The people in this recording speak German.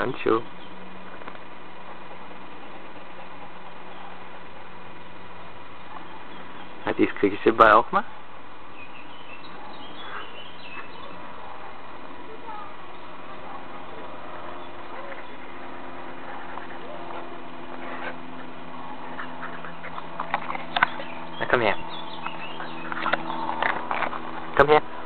Ancho. Ja, das kriege ich den Ball auch mal. Na komm her. Komm her.